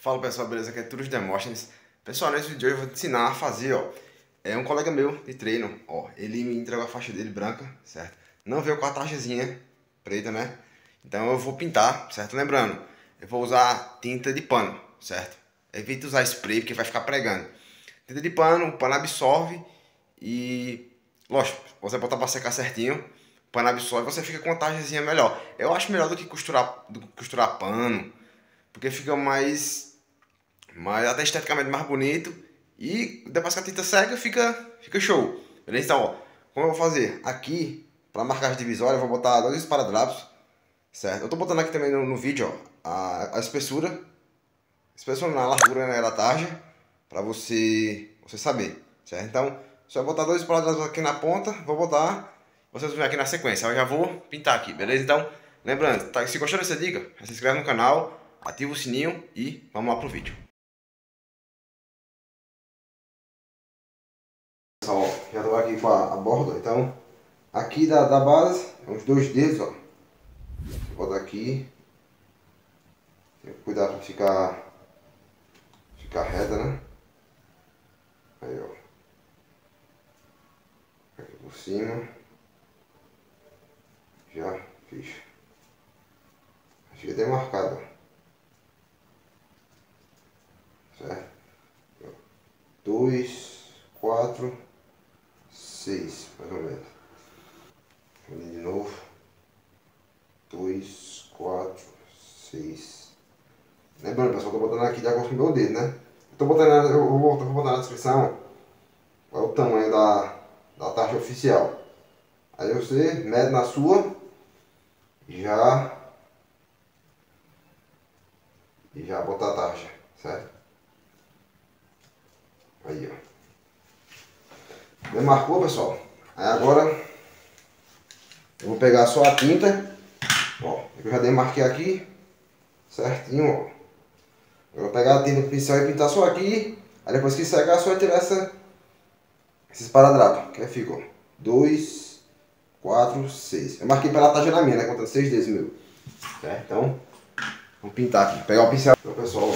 Fala pessoal, beleza? Aqui é Turos Demóstenes. Pessoal, nesse vídeo eu vou te ensinar a fazer, ó. É um colega meu de treino, ó. Ele me entregou a faixa dele branca, certo? Não veio com a taxazinha preta, né? Então eu vou pintar, certo? Lembrando, eu vou usar tinta de pano, certo? Evite usar spray porque vai ficar pregando. Tinta de pano, o pano absorve e... Lógico, você botar pra secar certinho, o pano absorve, você fica com uma taxazinha melhor. Eu acho melhor do que costurar, do que costurar pano, porque fica mais mas até esteticamente mais bonito. E depois que a tinta seca, fica, fica show. Beleza? Então, ó, como eu vou fazer? Aqui, para marcar as divisórias, eu vou botar dois esparadrapos. Certo? Eu tô botando aqui também no, no vídeo, ó, a, a espessura. Espessura na largura né, da tarja. Pra você, você saber. Certo? Então, só botar dois esparadrapos aqui na ponta. Vou botar. Vocês vão aqui na sequência. Eu já vou pintar aqui, beleza? Então, lembrando, tá, se gostou dessa dica, se inscreve no canal, ativa o sininho e vamos lá pro vídeo. Ó, já estou aqui com a, a, borda, então aqui da, da base, é uns dois dedos, ó. Você bota aqui, tem que cuidar para ficar, ficar reta, né? Aí, ó. Aqui por cima, já fiz. Fica demarcado, certo? Dois, quatro, seis, mais ou menos. Vou de novo. Dois, quatro, seis. Lembrando, pessoal, tô botando aqui de acordo com o meu dedo, né? Tô botando, eu vou, vou botar na descrição qual é o tamanho da, da taxa oficial. Aí você mede na sua já e já botar a taxa, certo? Aí, ó. Demarcou, pessoal? Aí agora eu vou pegar só a tinta. Ó, eu já demarquei aqui. Certinho, ó. Eu vou pegar a tinta do pincel e pintar só aqui. Aí depois que secar, só tirar essa, esses paradrapos. Que aí fica, ó. Dois, quatro, seis. Eu marquei pela taxa na minha, né? Contando seis dedos meu. Certo? Então, vamos pintar aqui. Pegar o pincel. Então, pessoal, ó.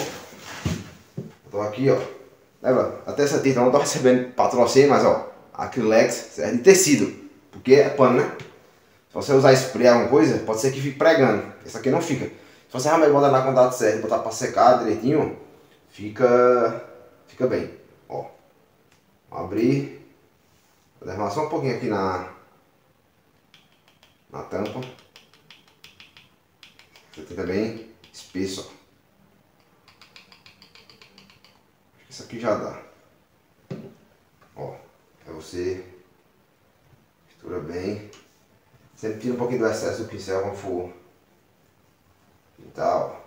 Eu tô aqui, ó. Lembra? Até essa tinta não tô recebendo patrocínio, mas, ó acrilex, é de tecido, porque é pano, né? Se você usar spray alguma coisa, pode ser que fique pregando. Essa aqui não fica. Se você realmente botar na certa e botar para secar direitinho, fica fica bem. Ó. Vou abrir. Vou derramar só um pouquinho aqui na na tampa. Você tem bem espesso. Isso aqui já dá. Ó. Você mistura bem. Sempre tira um pouquinho do excesso do pincel quando for pintar, ó.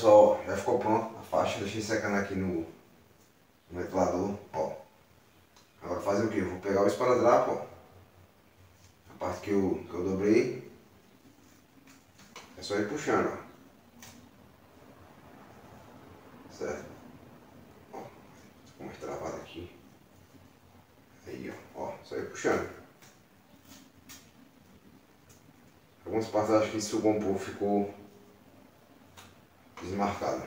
Pessoal, já ficou pronto a faixa, deixei secando aqui no, no ventilador, ó. Agora fazer o que? Vou pegar o esparadrapo. A parte que eu, que eu dobrei. É só ir puxando, ó. certo? Ó, ficou mais travado aqui. Aí, ó, ó, só ir puxando. Algumas partes acho que sugou um pouco, ficou desmarcado.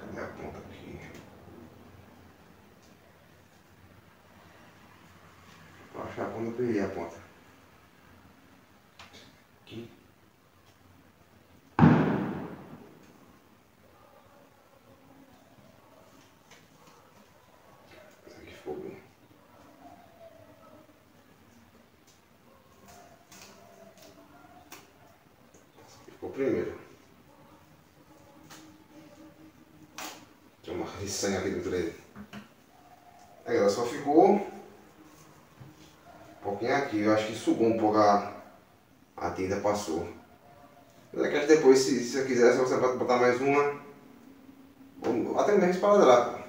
Cadê a ponta aqui? Vou achar ponta, eu peguei a ponta. Aqui. Essa aqui ficou bom. Ficou primeiro. Tem uma riçanha aqui dentro dele. Aí ela só ficou um pouquinho aqui. Eu acho que sugou um pouco a, a tinta, passou. Mas é que depois, se, se você quiser, se você pode botar mais uma, ou até mesmo esparadrapo.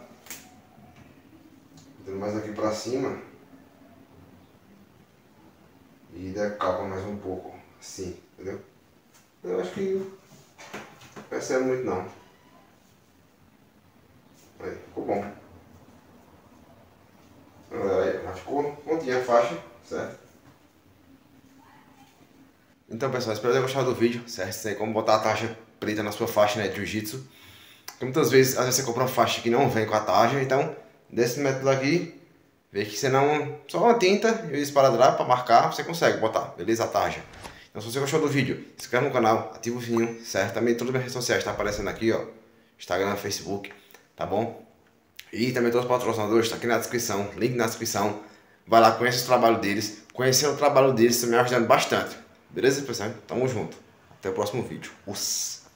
Botando mais aqui pra cima. E decalca mais um pouco, assim, entendeu? Eu acho que percebe muito não. Aí, ficou bom. Galera, já ficou prontinha a faixa, certo? Então pessoal, espero ter gostado do vídeo, certo? Sei como botar a tarja preta na sua faixa, né, de jiu-jitsu. Muitas vezes, às vezes você compra uma faixa que não vem com a tarja, então desse método aqui, vê que você não... Só uma tinta e o esparadrapo para marcar, você consegue botar, beleza? A tarja. Então se você gostou do vídeo, se inscreve no canal, ativa o sininho, certo? Também todas as minhas redes sociais estão tá aparecendo aqui, ó. Instagram, Facebook, tá bom? E também todos os patrocinadores, está aqui na descrição, link na descrição. Vai lá, conhece o trabalho deles. Conhecendo o trabalho deles, está me ajudando bastante. Beleza, pessoal? Tamo junto. Até o próximo vídeo. Us.